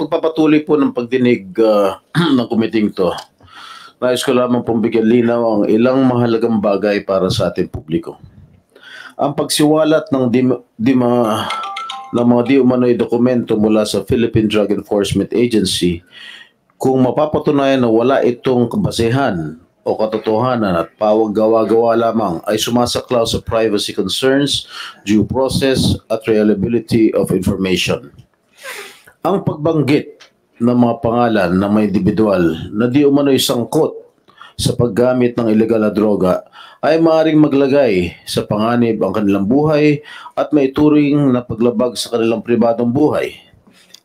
pagpapatuloy po ng pagdinig uh, ng kumiting to, nais ko lamang pong bigyan linaw ang ilang mahalagang bagay para sa ating publiko. Ang pagsiwalat ng di, di mga, ng mga di umano'y dokumento mula sa Philippine Drug Enforcement Agency kung mapapatunayan na wala itong kabasehan o katotohanan at pawag gawa-gawa lamang ay sumasaklaw sa privacy concerns, due process at reliability of information. Ang pagbanggit ng mga pangalan ng mga individual na di umano'y sangkot sa paggamit ng ilegal na droga ay maaaring maglagay sa panganib ang kanilang buhay at may turing na paglabag sa kanilang pribadong buhay.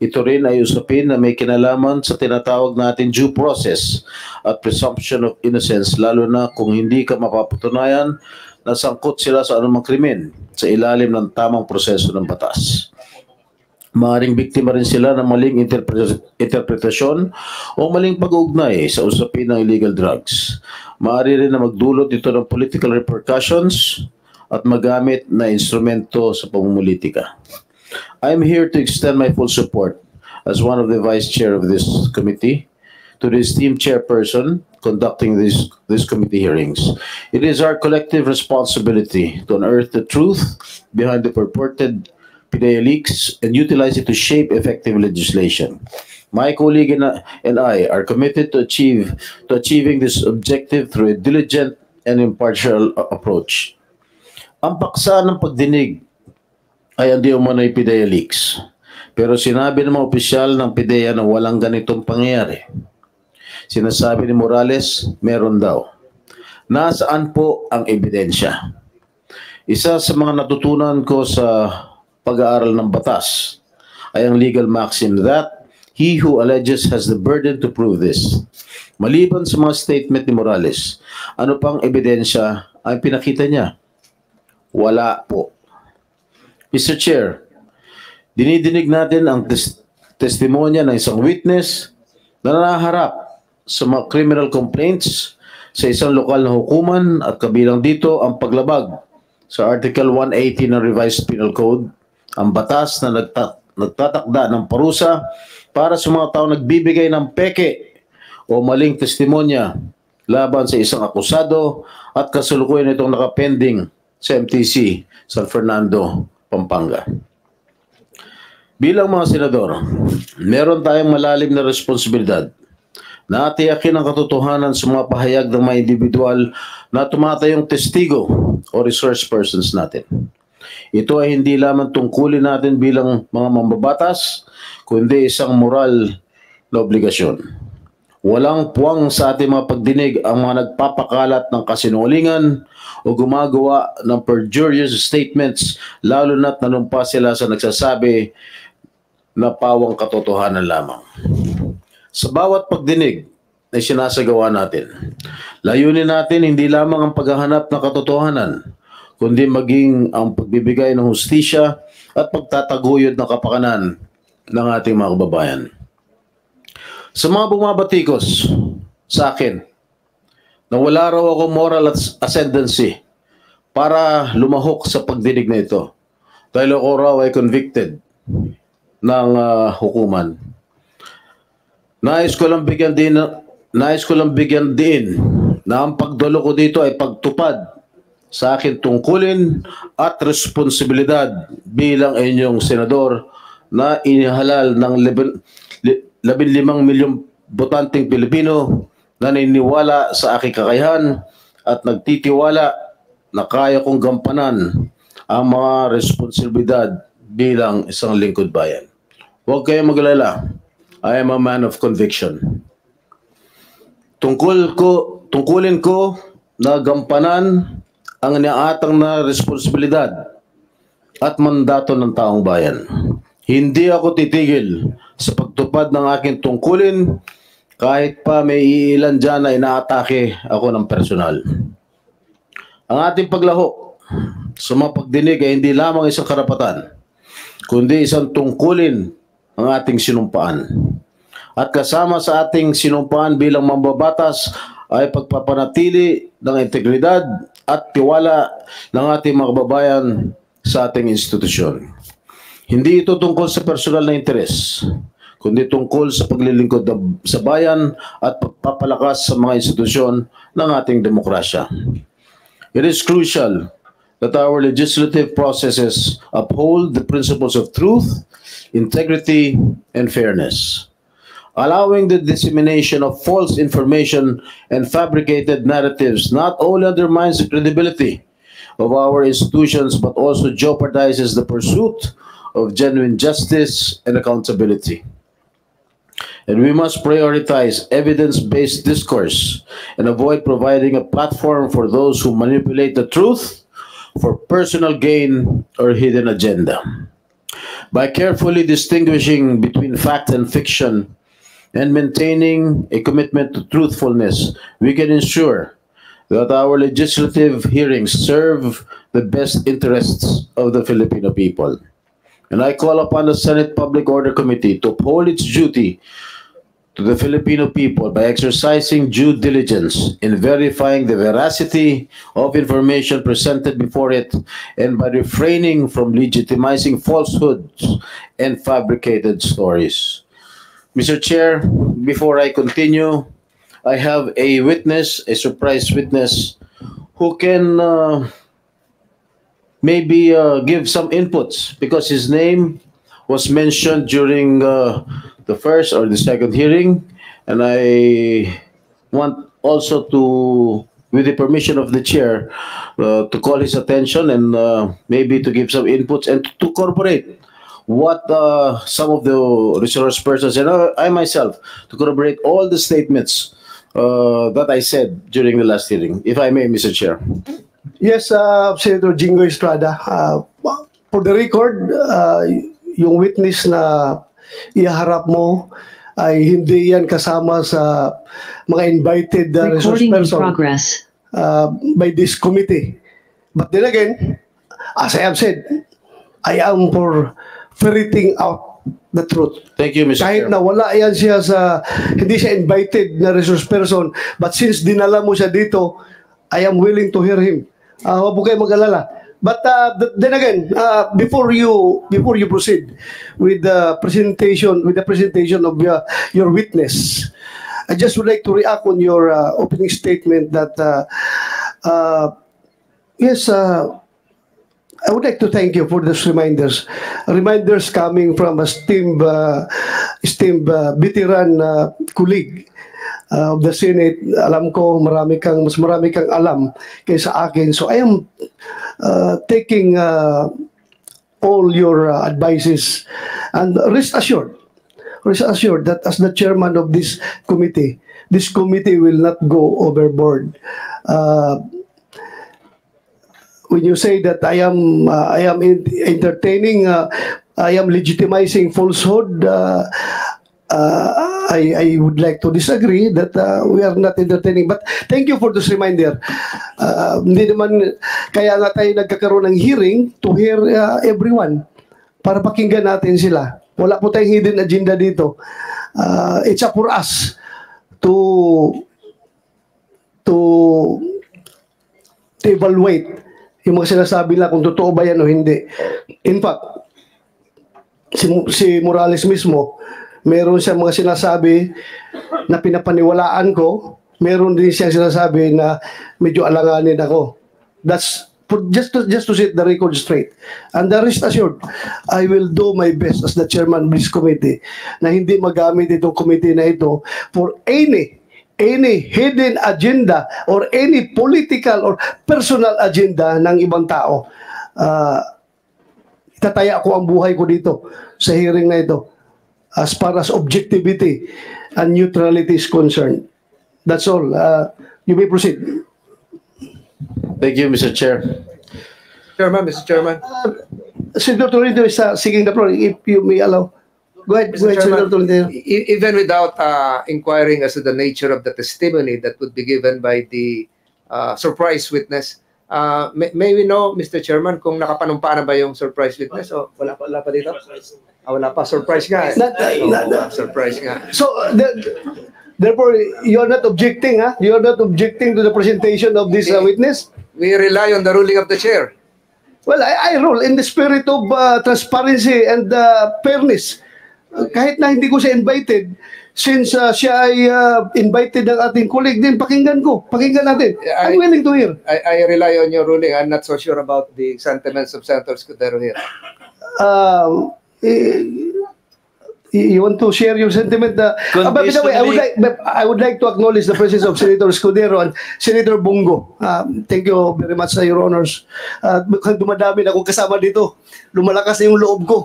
Ito rin ay usapin na may kinalaman sa tinatawag natin due process at presumption of innocence lalo na kung hindi ka mapapatunayan na sangkot sila sa anumang krimen sa ilalim ng tamang proseso ng batas. Maaring biktima rin sila ng maling interpre- interpretasyon o maling pag-uugnay sa usapin ng illegal drugs. Maari rin na magdulot ito ng political repercussions at magamit na instrumento sa pamumulitika. I am here to extend my full support as one of the vice chair of this committee to the esteemed chairperson conducting these, these committee hearings. It is our collective responsibility to unearth the truth behind the purported PIDEA leaks and utilize it to shape effective legislation. My colleague and, I are committed to achieve to achieving this objective through a diligent and impartial a- approach. Ang paksa ng pagdinig ay hindi umano'y PIDEA leaks. Pero sinabi ng mga opisyal ng PIDEA na walang ganitong pangyayari. Sinasabi ni Morales, meron daw. Nasaan po ang ebidensya? Isa sa mga natutunan ko sa pag-aaral ng batas ay ang legal maxim that he who alleges has the burden to prove this. Maliban sa mga statement ni Morales, ano pang ebidensya ang pinakita niya? Wala po. Mr. Chair, dinidinig natin ang tes- testimonya ng isang witness na naharap sa mga criminal complaints sa isang lokal na hukuman at kabilang dito ang paglabag sa Article 180 ng Revised Penal Code, ang batas na nagta- nagtatakda ng parusa para sa mga tao nagbibigay ng peke o maling testimonya laban sa isang akusado at kasalukuyan itong nakapending sa MTC San Fernando, Pampanga. Bilang mga senador, meron tayong malalim na responsibilidad na atiyakin ang katotohanan sa mga pahayag ng mga individual na tumatayong testigo o resource persons natin. Ito ay hindi lamang tungkulin natin bilang mga mambabatas, kundi isang moral na obligasyon. Walang puwang sa ating mga pagdinig ang mga nagpapakalat ng kasinungalingan o gumagawa ng perjurious statements lalo na't nanumpa sila sa nagsasabi na pawang katotohanan lamang. Sa bawat pagdinig na sinasagawa natin, layunin natin hindi lamang ang paghahanap ng katotohanan, kundi maging ang pagbibigay ng hustisya at pagtataguyod ng kapakanan ng ating mga kababayan. Sa mga bumabatikos sa akin, na wala raw ako moral as- ascendancy para lumahok sa pagdinig na ito. Dahil ako raw ay convicted ng ah, hukuman. Nais ko lang bigyan din nais ko lang bigyan din na ang pagdalo ko dito ay pagtupad sa akin tungkulin at responsibilidad bilang inyong senador na inihalal ng 15 milyong botanteng Pilipino na naniniwala sa aking kakayahan at nagtitiwala na kaya kong gampanan ang mga responsibilidad bilang isang lingkod bayan. Huwag kayong maglala. I am a man of conviction. Tungkol ko, tungkulin ko na gampanan ang niaatang na responsibilidad at mandato ng taong bayan. Hindi ako titigil sa pagtupad ng aking tungkulin kahit pa may iilan dyan na inaatake ako ng personal. Ang ating paglahok sa mga pagdinig ay hindi lamang isang karapatan, kundi isang tungkulin ang ating sinumpaan. At kasama sa ating sinumpaan bilang mambabatas ay pagpapanatili ng integridad at tiwala ng ating mga kababayan sa ating institusyon. Hindi ito tungkol sa personal na interes, kundi tungkol sa paglilingkod ng- sa bayan at pagpapalakas sa mga institusyon ng ating demokrasya. It is crucial that our legislative processes uphold the principles of truth, integrity, and fairness. Allowing the dissemination of false information and fabricated narratives not only undermines the credibility of our institutions but also jeopardizes the pursuit of genuine justice and accountability. And we must prioritize evidence based discourse and avoid providing a platform for those who manipulate the truth for personal gain or hidden agenda. By carefully distinguishing between fact and fiction and maintaining a commitment to truthfulness, we can ensure that our legislative hearings serve the best interests of the Filipino people. And I call upon the Senate Public Order Committee to uphold its duty to the Filipino people by exercising due diligence in verifying the veracity of information presented before it and by refraining from legitimizing falsehoods and fabricated stories. Mr. Chair, before I continue, I have a witness, a surprise witness, who can uh, maybe uh, give some inputs because his name was mentioned during uh, the first or the second hearing, and I want also to, with the permission of the chair, uh, to call his attention and uh, maybe to give some inputs and to corroborate what uh, some of the resource persons and I myself to corroborate all the statements uh, that I said during the last hearing, if I may, Mr. Chair. Yes, uh, Senator Jingo Estrada. Uh, for the record, uh, yung witness na iharap mo ay hindi yan kasama sa mga invited uh, resource person progress. uh, by this committee. But then again, as I have said, I am for ferreting out the truth. Thank you, Mr. Kahit Chair. na wala yan siya sa, hindi siya invited na resource person, but since dinala mo siya dito, I am willing to hear him. Uh, huwag po kayo mag-alala. But uh, th- then again, uh, before you before you proceed with the presentation with the presentation of your, your witness, I just would like to react on your uh, opening statement that uh, uh, yes, uh, I would like to thank you for these reminders. Reminders coming from a esteemed, uh, esteemed uh, veteran uh, colleague uh, of the Senate. Alam ko marami kang, mas marami kang alam kaysa akin. So I am uh, taking uh, all your uh, advices and rest assured, rest assured that as the chairman of this committee, this committee will not go overboard. Uh, when you say that I am uh, I am in- entertaining, uh, I am legitimizing falsehood. Uh, uh, I, I would like to disagree that uh, we are not entertaining. But thank you for this reminder. Uh, hindi naman, kaya nga tayo nagkakaroon ng hearing to hear uh, everyone para pakinggan natin sila. Wala po tayong hidden agenda dito. Uh, it's up for us to to to evaluate yung mga sinasabi lang kung totoo ba yan o hindi. In fact, si, si Morales mismo, meron siya mga sinasabi na pinapaniwalaan ko, meron din siyang sinasabi na medyo alanganin ako. That's for, just to, just to set the record straight. And the rest assured, I will do my best as the chairman of this committee na hindi magamit itong committee na ito for any any hidden agenda or any political or personal agenda ng ibang tao. Uh, itataya ko ang buhay ko dito sa hearing na ito as far as objectivity and neutrality is concerned. That's all. Uh, you may proceed. Thank you, Mr. Chair. Chairman, Mr. Chairman. Senator Tolentino is uh, seeking the floor, if you may allow. Go ahead, go ahead, Chairman, Tolentino. e- even without uh, inquiring as to the nature of the testimony that would be given by the uh, surprise witness, uh, may, may we know, Mr. Chairman, kung nakapanumpa na ba yung surprise witness? O wala pa, wala pa dito? Ah, wala pa. Surprise nga. eh. Not- not- not- Surprise nga. So, uh, the, therefore, you're not objecting, huh? You're not objecting to the presentation of this uh, witness? We rely on the ruling of the chair. Well, I, I rule in the spirit of uh, transparency and uh, fairness. Kahit na hindi ko siya invited, since uh, siya ay uh, invited ng ating colleague din, pakinggan ko. Pakinggan natin. Yeah, I'm I- willing to hear. I, I rely on your ruling. I'm not so sure about the sentiments of Senator Scudero here. Uh, eh, you want to share your sentiment? Uh, uh, by the way, I would like I would like to acknowledge the presence of Senator Escudero and Senator Bungo. Um, thank you very much, Your Honors. Uh, dumadami na akong kasama dito. Lumalakas na yung loob ko.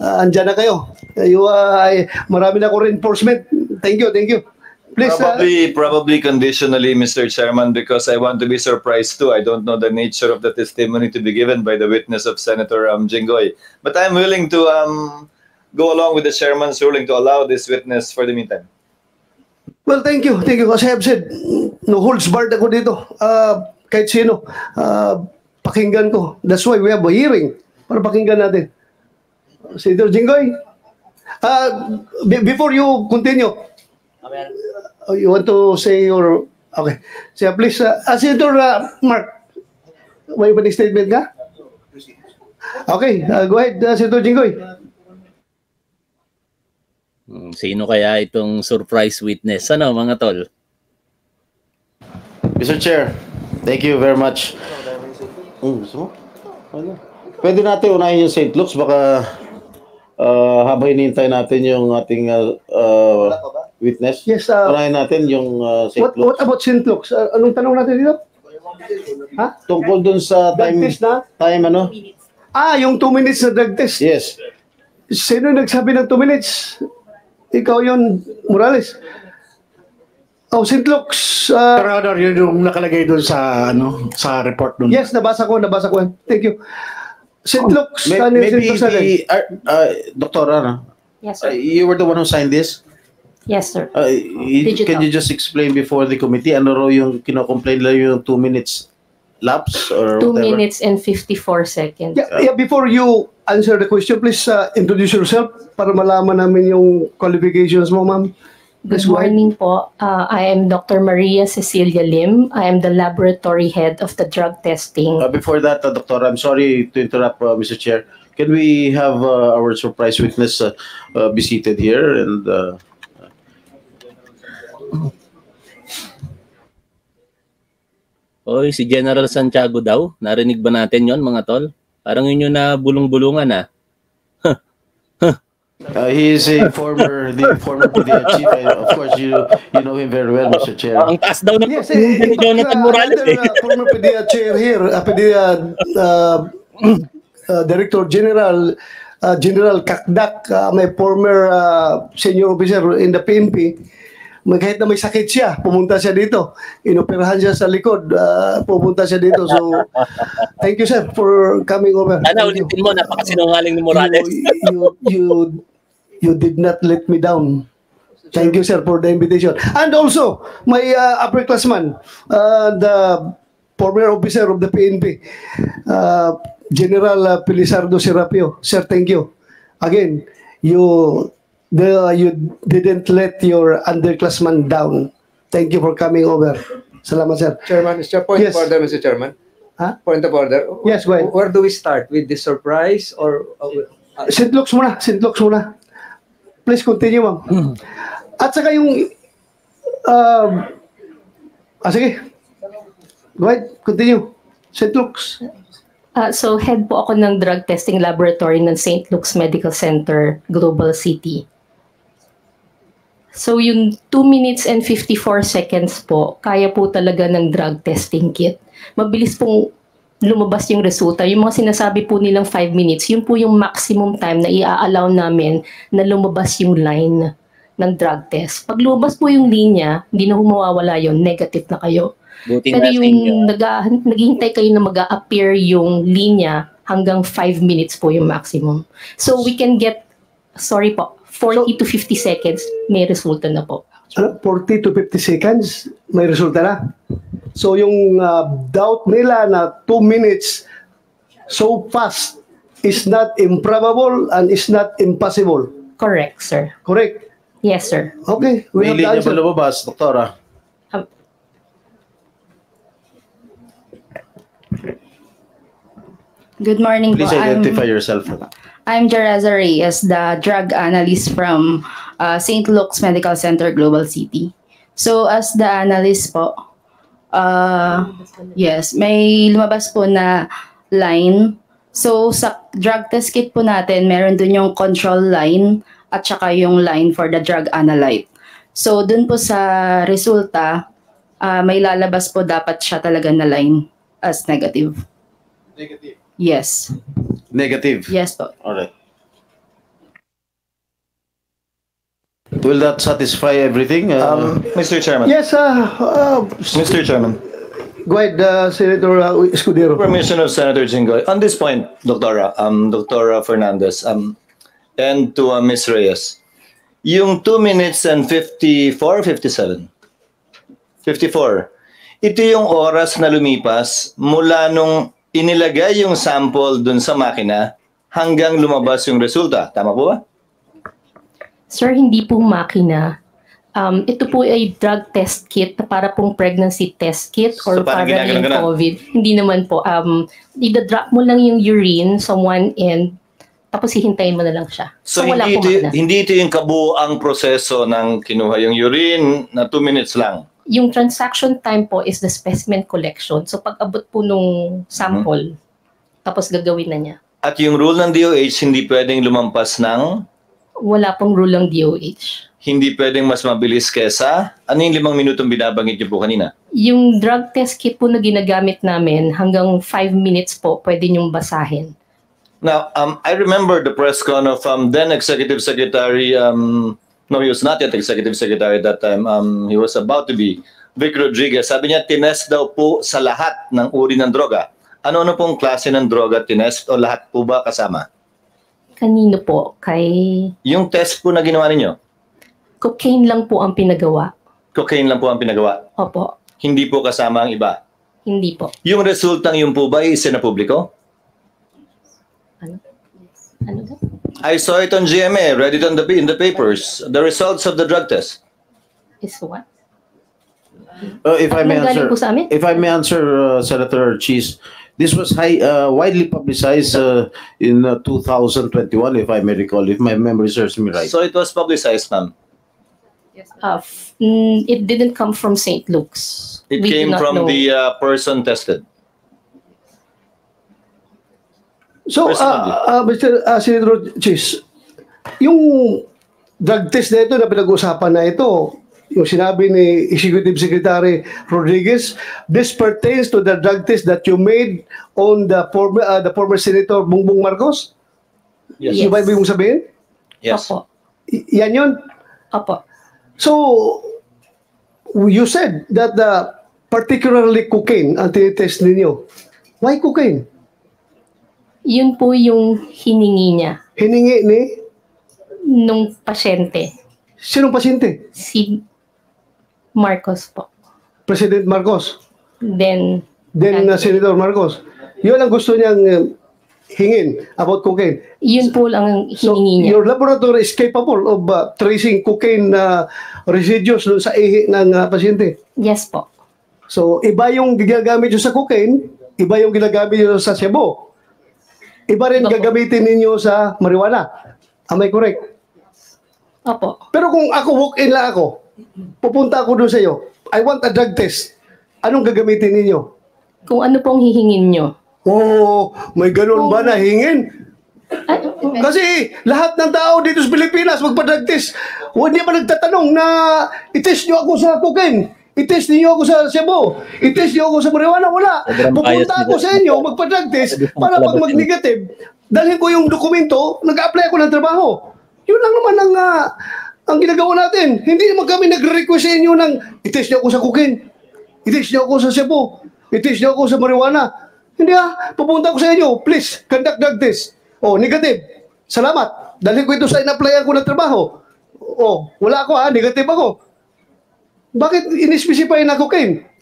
Uh, andyan na kayo. You, uh, ay, marami na akong reinforcement. Thank you, thank you. Please, uh, Probably, probably conditionally, Mr. Chairman, because I want to be surprised too. I don't know the nature of the testimony to be given by the witness of Senator um, Jinggoy. But I'm willing to um, go along with the chairman's ruling to allow this witness for the meantime. Well, thank you. Thank you. As I have said, no holds barred ako dito. Uh, kahit sino. Uh, pakinggan ko. That's why we have a hearing. Para pakinggan natin. Senator Jinggoy. Uh, be- before you continue, uh, you want to say your... Okay. Say, please, uh, uh, Senator uh, Mark, may iba statement ka? Okay, uh, go ahead, uh, Senator Jinggoy. Hmm, Sino kaya itong surprise witness? Ano mga tol? Mr. Chair, thank you very much. Mm, gusto mo? Ano? Pwede natin unahin yung St. Luke's, baka uh, habang hinihintay natin yung ating uh, uh, witness. Yes, uh, Unahin natin yung uh, St. what, what Luke's. about St. Luke's? Uh, anong tanong natin dito? Ha? Tungkol dun sa Drug time, test na? time ano? Ah, yung 2 minutes na drug test. Yes. Sino nagsabi ng 2 minutes? Ikaw yun, Morales. Oh, St. Luke's. uh, Your Honor, yun yung nakalagay doon sa ano sa report doon. yes, nabasa ko, nabasa ko. Thank you. St. Luke's. May- ano yung St. maybe Luke's the, uh, uh, Dr. Ana, Yes, uh, sir. you were the one who signed this? Yes, sir. Uh, Digital. can you just explain before the committee ano raw yung kino-complain lang yung 2 minutes lapse or Two whatever? minutes and 54 seconds. Yeah, yeah, before you answer the question, please uh, introduce yourself para malaman namin yung qualifications mo, ma'am. Good go ahead. morning po. Uh, I am Dr. Maria Cecilia Lim. I am the laboratory head of the drug testing. Uh, before that, uh, Doctor, I'm sorry to interrupt, uh, Mr. Chair. Can we have uh, our surprise witness uh, uh, be seated here? And uh, Oy, si General Santiago daw. Narinig ba natin yon mga tol? Parang yun yung na bulong-bulungan ah. uh, he is a former, the former PDA chief. I, of course, you you know him very well, Mr. Chair. Ang taas daw ng Yes, eh, ni Jonathan uh, Morales eh. uh, former PDEA chair here, uh, PDEA uh, uh, Director General uh, General Kakdak, uh, may former uh, senior officer in the PNP. Kahit na may sakit siya, pumunta siya dito. Inoperahan siya sa likod, uh, pumunta siya dito. So, thank you sir for coming over. Sana ulitin mo, napakasinungaling ni Morales. You, you, you, you did not let me down. Thank you, sir, for the invitation. And also, my uh, upper classman, uh, the former officer of the PNP, uh, General uh, Pilisardo Serapio. Sir, thank you. Again, you the you didn't let your underclassman down. Thank you for coming over. Salamat, sir. Chairman, Mr. Point Yes. of order, Mr. Chairman. Huh? Point of order. Yes, go ahead. Where do we start? With the surprise or... uh, St. Luke's muna, St. Luke's muna. Please continue, ma'am. At saka yung, um, ah, sige. Go ahead, continue. St. Luke's. Uh, so, head po ako ng drug testing laboratory ng St. Luke's Medical Center, Global City. So, yung 2 minutes and 54 seconds po, kaya po talaga ng drug testing kit. Mabilis pong lumabas yung resulta. Yung mga sinasabi po nilang 5 minutes, yun po yung maximum time na i-allow namin na lumabas yung line ng drug test. Pag lumabas po yung linya, hindi na humawawala yun, negative na kayo. Buti Pero yung nag naghihintay kayo na mag appear yung linya hanggang 5 minutes po yung maximum. So we can get, sorry po, 40 to 50 seconds, may resulta na po. Ano, 40 to 50 seconds, may resulta na. So yung uh, doubt nila na 2 minutes so fast is not improbable and is not impossible. Correct, sir. Correct? Yes, sir. Okay, we May have the linya ba lumabas, Doktora? Good morning Please po. I'm, identify yourself. I'm Jereza Reyes, the drug analyst from uh, St. Luke's Medical Center, Global City. So as the analyst po, uh, yes, may lumabas po na line. So sa drug test kit po natin, meron dun yung control line at saka yung line for the drug analyte. So dun po sa resulta, uh, may lalabas po dapat siya talaga na line as negative. Negative. Yes. Negative. Yes po. All right. Will that satisfy everything? Uh, Um, Mr. Chairman. Yes, uh, uh, Mr. Chairman. go ahead, uh, Senator uh, Escudero. Permission of Senator Jinggoy. On this point, Doctora, um, Doctora Fernandez, um, and to uh, Ms. Reyes, yung 2 minutes and 54, 57? 54. Ito yung oras na lumipas mula nung inilagay yung sample dun sa makina hanggang lumabas yung resulta. Tama po ba? Sir, hindi po makina. Um, ito po ay drug test kit na para pong pregnancy test kit or So, para yung? COVID. Hindi naman po. Um, ida-drop mo lang yung urine sa one end tapos hihintayin mo na lang siya. So, wala hindi, ito, hindi ito yung kabuang proseso ng kinuha yung urine na 2 minutes lang. Yung transaction time po is the specimen collection. So pag abot po nung sample, tapos gagawin na niya. At yung rule ng DOH, hindi pwedeng lumampas ng Wala pong rule ng DOH. hindi pwedeng mas mabilis kesa ano yung limang minutong binabanggit niyo po kanina? Yung drug test kit po na ginagamit namin, hanggang 5 minutes po, pwede niyong basahin. Now, um, I remember the press con of um, then Executive Secretary, um, no, he was not yet Executive Secretary at that time, um, he was about to be, Vic Rodriguez. Sabi niya, tinest daw po sa lahat ng uri ng droga. Ano-ano pong klase ng droga tinest o lahat po ba kasama? Kanino po? Kay Yung test po na ginawa ninyo, cocaine lang po ang pinagawa. cocaine lang po ang pinagawa. Opo, Hindi po kasama ang iba. hindi po. Yung resultang yun po ba isinapubliko? Ano daw? I saw it on GMA, read it on the in the papers. The results of the drug test. Is what? uh, if I answer, if I may answer, uh, Senator Cheese, this was high, uh, widely publicized uh, in uh, 2021, if I may recall, if my memory serves me right. So it was publicized, ma'am. Uh, f- mm, it didn't come from St. Luke's. It We came from know. the uh, person tested. So, uh, uh, Mr. Uh, Senator Chis, yung drug test na ito na pinag-usapan na ito, yung sinabi ni Executive Secretary Rodriguez, this pertains to the drug test that you made on the former uh, the former Senator Bongbong Marcos? Yes. Yung ba ibig mong sabihin? Yes. Opo. Y- yan yun? Opo. So, you said that the particularly cocaine ang tinitest ninyo. Why cocaine? Yun po yung hiningi niya Hiningi ni nung pasyente. sinong pasyente? Si Marcos po. President Marcos. Then, Then uh, Senator Marcos. Yun ang gusto niyang uh, hingin about cocaine. yun po lang ang So, hiningi niya. your laboratory is capable of uh, tracing cocaine uh, residues dun sa ihi ng uh, pasyente. Yes po. So, iba yung ginagamit nyo sa cocaine, iba yung ginagamit nyo sa Cebu. Iba rin Iba po. gagamitin ninyo sa marijuana. Am I correct? Opo. Pero kung ako walk-in lang ako, pupunta ako doon sa iyo, I want a drug test. Anong gagamitin ninyo? Kung ano pong hihingin nyo. Oh, may ganun ba na hingin? Ay, Kasi lahat ng tao dito sa Pilipinas magpa-drug test. Hindi pa nagtatanong na i-test nyo ako sa cocaine. I-test niyo ako sa Cebu. I-test niyo ako sa marijuana. Wala. Pupunta ako sa inyo, magpa-drug test para pag mag-negative, dalhin ko yung dokumento, nag-apply ako ng trabaho. Yun lang naman ang, ah, ang ginagawa natin. Hindi naman kami nagre-request sa inyo ng i-test niyo ako sa cocaine. I-test niyo ako sa Cebu. I-test niyo ako sa marijuana. Hindi ah, pupunta ako sa inyo. Please, conduct drug test. Oh, negative. Salamat. Dalhin ko ito sa in-applyan ko ng trabaho. Oh, wala ako ha, negative ako. Bakit in-specify na cocaine?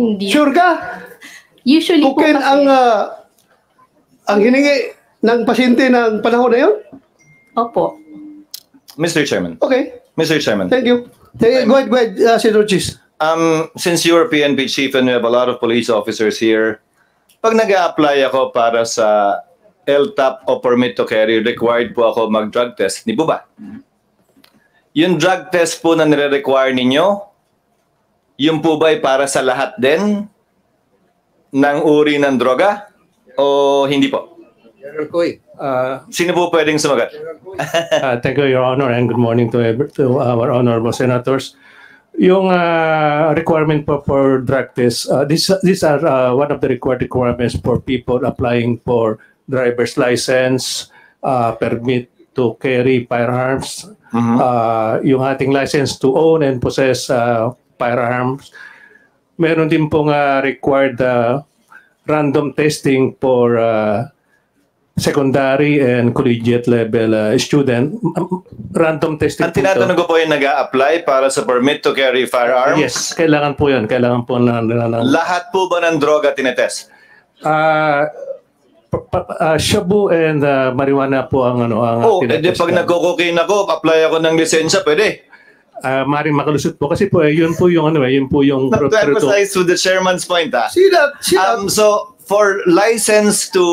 hindi. Sure ka? Usually po Cocaine kasi, ang ah, ang hiningi ng pasyente ng panahon na yun? Opo. Mr. Chairman. Okay, Mr. Chairman. thank you. Thank you. Go ahead, go ahead, uh, Senator Chis. Um, since you're PNP chief and we have a lot of police officers here, Pag nag apply ako para sa LTAP o permit to carry, required po ako mag-drug test. Di po ba? Yung drug test po na nire-require ninyo, yung po ba ay para sa lahat din ng uri ng droga? O hindi po? General Coy. Uh, Sino po pwedeng sumagat? uh, thank you, Your Honor, and good morning to, to our honorable senators. Yung uh, requirement po for drug test, uh, these, these are uh, one of the required requirements for people applying for driver's license, uh, permit to carry firearms, Mhm. uh, yung ating license to own and possess uh, firearms. Meron din pong uh, required uh, random testing for uh, secondary and collegiate level uh, student. Random testing Ang tinatanong ko po yung nag apply para sa permit to carry firearms. Yes, kailangan po yun. Kailangan po na, na, na, Lahat po ba ng droga tinetest? Ah, pa- pa- ah, shabu and uh, marijuana po ang ano ang Oh, edi pag nagko-cocaine ako, apply ako ng lisensya, pwede. Ah, maring makalusot po kasi po eh, yun po yung ano eh, yun po yung Not to emphasize to the chairman's point, ah. See that? See that? Um, so, for license to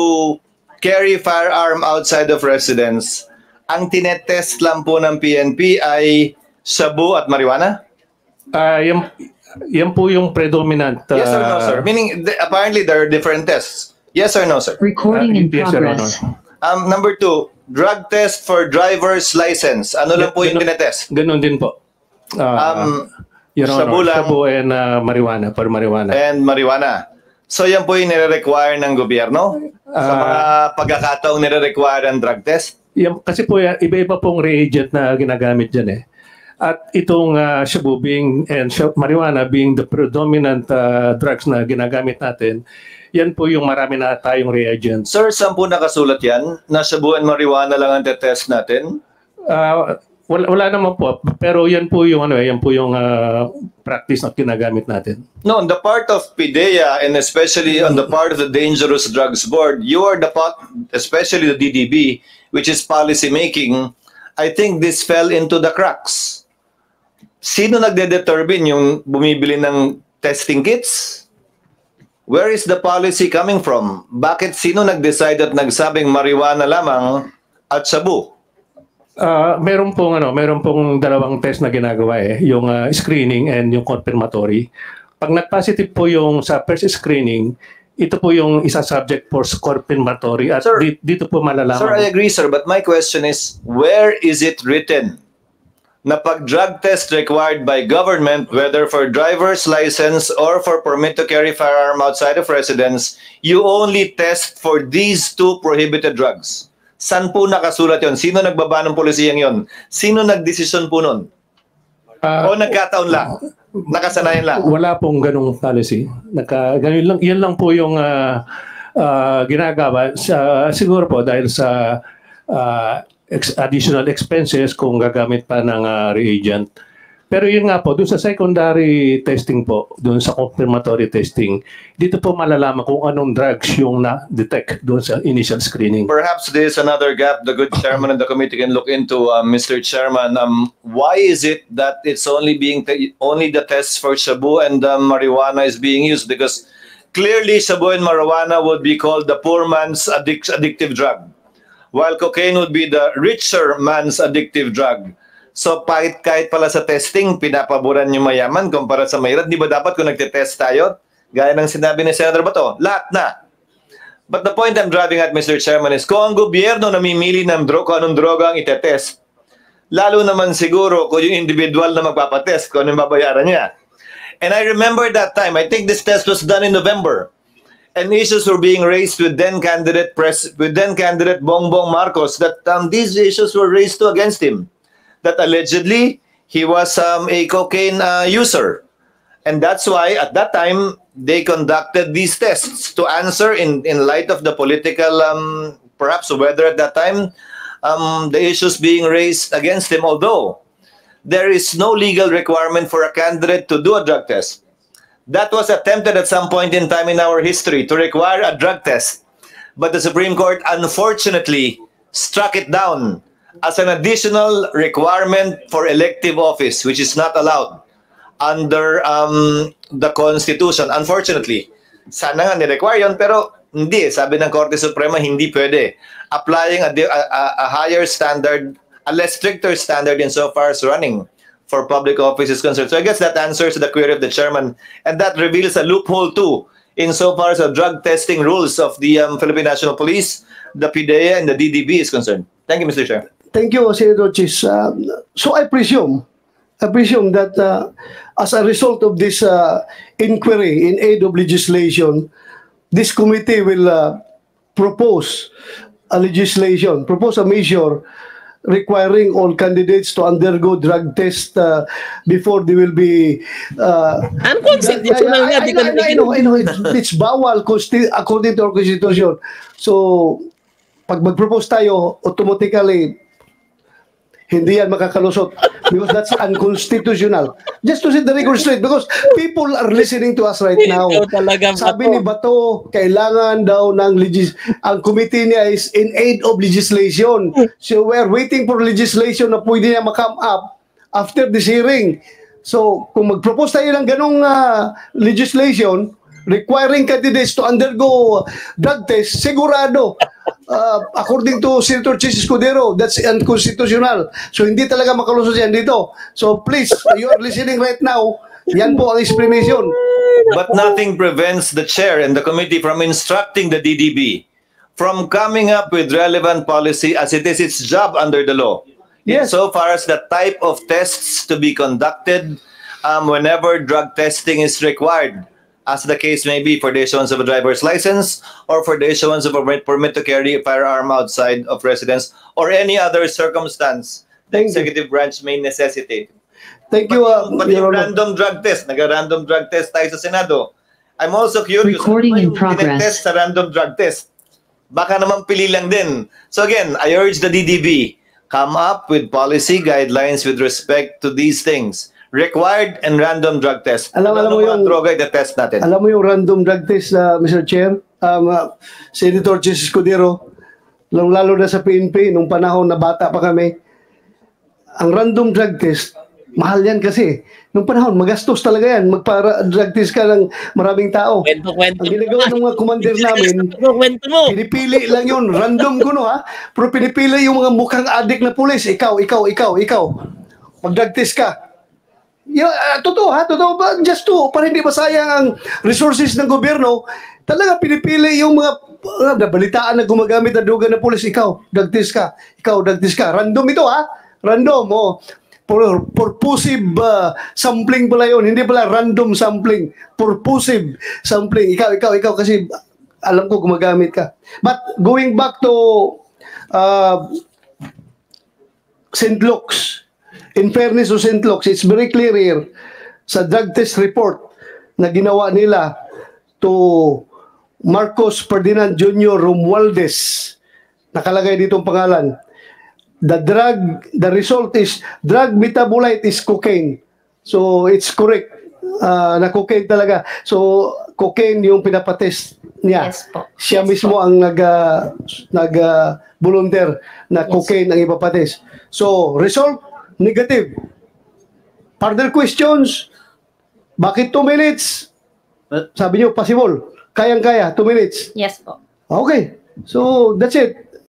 carry firearm outside of residence, ang tinetest lang po ng PNP ay shabu at marijuana? Ah, yan, yan po yung predominant. yes or no, sir? Meaning, th- apparently there are different tests. Yes or no, sir? Recording ah, in yes, Your Honor. progress. Um, number two, drug test for driver's license. Ano lang po yung tinetest? Ganun din po. Ah, Um, Your Honor, shabu lang. shabu and ah, marijuana, for marijuana. and marijuana. So yan po yung nire-require ng gobyerno sa Ah. mga pagkakataong nire-require ng drug test. Yan, kasi po yan, iba-iba pong reagent na ginagamit dyan eh. At itong uh, shabu being, and marijuana being the predominant ah, drugs na ginagamit natin, yan po yung marami na tayong reagents. Sir, saan po nakasulat yan? Nasa buwan marijuana lang ang test natin? Ah, wala, wala naman po, pero yan po yung ano eh, yan po yung ah, practice na ginagamit natin. No, on the part of PIDEA and especially on the part of the Dangerous Drugs Board, you are the part, especially the DDB, which is policy making. I think this fell into the cracks. Sino nagde-determine yung bumibili ng testing kits? Where is the policy coming from? Bakit sino nag-decide at nagsabing marijuana lamang at shabu? Ah, meron pong ano, meron pong dalawang test na ginagawa eh, yung ah, screening and yung confirmatory. Pag nag-positive po yung sa first screening, ito po yung isa subject for confirmatory at Sir- di- dito po malalaman. Sir, I agree, sir. But my question is, where is it written na pag drug test required by government, whether for driver's license or for permit to carry firearm outside of residence, you only test for these two prohibited drugs? San po nakasulat yon? Sino nagbaba ng polisiyang yon? Sino nagdesisyon po nun? Ah, O nagkataon lang? Nakasanayan lang? wala pong ganung policy. Naka, ganun lang, yan lang po yung ah, ah, ginagawa. Sa, siguro po dahil sa ah, ex- additional expenses kung gagamit pa ng ah, reagent. Pero yun nga po, dun sa secondary testing po, dun sa confirmatory testing, dito po malalaman kung anong drugs yung na-detect dun sa initial screening. Perhaps there is another gap the good chairman of the committee can look into, uh, Mr. Chairman. Um, why is it that it's only being only the tests for shabu and um, marijuana is being used? Because clearly shabu and marijuana would be called the poor man's addic- addictive drug, while cocaine would be the richer man's addictive drug. So kahit, kahit pala sa testing, pinapaboran yung mayaman kumpara sa mahirap, di ba dapat kung nagte-test tayo, gaya ng sinabi ni Senator Bato, lahat na. But the point I'm driving at, Mr. Chairman, is kung ang gobyerno namimili ng dro kung anong droga ang itetest, lalo naman siguro kung yung individual na magpapatest, kung anong babayaran niya. And I remember that time, I think this test was done in November. And issues were being raised with then candidate pres with then candidate Bongbong Marcos that um, these issues were raised against him. That allegedly he was um, a cocaine uh, user. And that's why at that time they conducted these tests to answer in, in light of the political um, perhaps weather at that time, um, the issues being raised against him, although there is no legal requirement for a candidate to do a drug test. That was attempted at some point in time in our history to require a drug test. But the Supreme Court unfortunately struck it down as an additional requirement for elective office, which is not allowed under um, the Constitution. Unfortunately, sana nga ni-require yun, pero Hindi, sabi ng Korte Suprema, hindi pwede. Applying a, a- a higher standard, a less stricter standard insofar as running for public office is concerned. So I guess that answers the query of the chairman. And that reveals a loophole too, insofar as the drug testing rules of the um, Philippine National Police, the PIDEA, and the DDB is concerned. Thank you, Mr. Chair. Thank you, Senator Chis. Uh, so I presume, I presume that uh, as a result of this uh, inquiry in aid of legislation, this committee will uh, propose a legislation, propose a measure requiring all candidates to undergo drug test uh, before they will be uh, Unconstitutional nga, di I, I, I know, I know, it's, it's bawal according to our constitution. So, pag mag-propose tayo, automatically, hindi yan makakalusot because that's unconstitutional. Just to set the record straight because people are listening to us right now. Sabi ni Bato, kailangan daw ng legis ang committee niya is in aid of legislation. So we're waiting for legislation na pwede niya ma-come up after this hearing. So kung mag-propose tayo ng ganong ah, legislation requiring candidates to undergo drug test, sigurado, ah, according to Senator Chis Escudero, that's unconstitutional. So hindi talaga makalusot yan dito. So please, you are listening right now, yan po ang explanation. But nothing prevents the chair and the committee from instructing the DDB from coming up with relevant policy as it is its job under the law. Yes. So far as the type of tests to be conducted um, whenever drug testing is required, as the case may be for the issuance of a driver's license or for the issuance of a permit- permit to carry a firearm outside of residence or any other circumstance the executive branch may necessitate. Thank you, uh, Pati Your yung random drug test, nag-random drug test tayo sa Senado. I'm also curious, Recording in yung progress. tinetest sa random drug test? Baka naman pili lang din. So again, I urge the DDB, come up with policy guidelines with respect to these things. Required and random drug test. Alam- alam Ano mo mga yung- droga i-test natin? Alam mo yung random drug test, uh, Mr. Chair, um, uh, Senator Chis Escudero, lalo, lalo na sa PNP, nung panahon na bata pa kami, ang random drug test, mahal yan kasi. Nung panahon, magastos talaga yan. Magpa-drug test ka ng maraming tao. Kwento, kwento. Ang ginagawa ng mga commander namin, Kwento mo. pinipili lang yun. Random ko no ha. Pero pinipili yung mga mukhang adik na pulis. Ikaw, ikaw, ikaw, ikaw. Mag-drug test ka. Yeah, ah, totoo ha, totoo ba? Just to, para hindi masayang ang resources ng gobyerno, talaga pinipili yung mga uh, nabalitaan na gumagamit ng droga na pulis. Ikaw, drug test ka. Ikaw, drug test ka. Random ito ha. Random, oh. Pur- purposive uh, sampling pala yun. Hindi pala random sampling. Purposive sampling. Ikaw, ikaw, ikaw kasi alam ko gumagamit ka. But going back to uh, St. Luke's, in fairness to St. Luke's, it's very clear here sa drug test report na ginawa nila to Marcos Ferdinand Jr. Romualdez. Nakalagay dito ang pangalan. The drug, the result is drug metabolite is cocaine. So it's correct. Ah, na cocaine talaga. So cocaine yung pinapatest niya. Yes po. Siya Yes mismo po. ang nag ah, nag ah, volunteer na Yes. cocaine ang ipapatest. So result negative. Further questions? Bakit 2 minutes? Sabi niyo possible. Kayang-kaya 2 minutes. Yes po. Okay. So that's it.